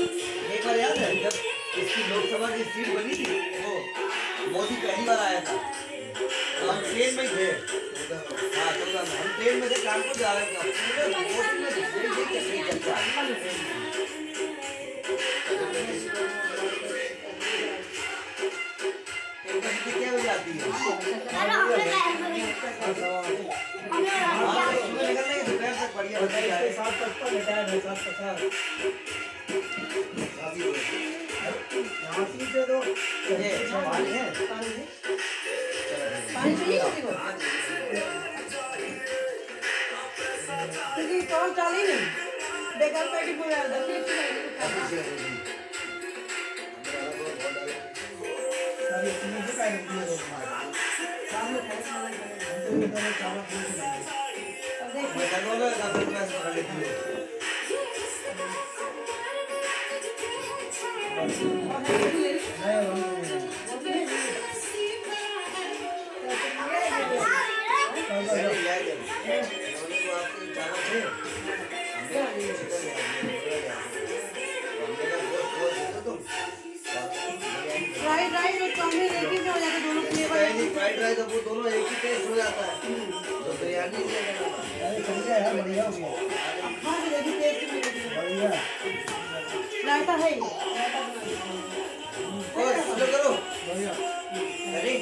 एक बार याद है, जब इसकी लोकसभा की सीट बनी थी, वो मोदी पहली बार आया था। तो हम ट्रेन में थे। हाँ चौदह में हम ट्रेन में थे, कानपुर जा रहे थे। ट्रेन का टिकट क्या बजे आती है होती है सात पचपन रिटायर है सात पचास तो ये पानी है पानी चाहिए किसी को क्योंकि कॉल चालू ही नहीं बेकार पैकेट में डाल दो सामने चावल फ्राइड राइस और चाउमीन एक ही में हो जाता है, दोनों फ्लेवर फ्राइड राइस वो दोनों एक ही टेस्ट हो जाता है। अरे संजय है बढ़िया। हो गया हाँ ये भी टेस्ट में बढ़िया रायता है रायता ओ सुनो करो। बढ़िया। अरे।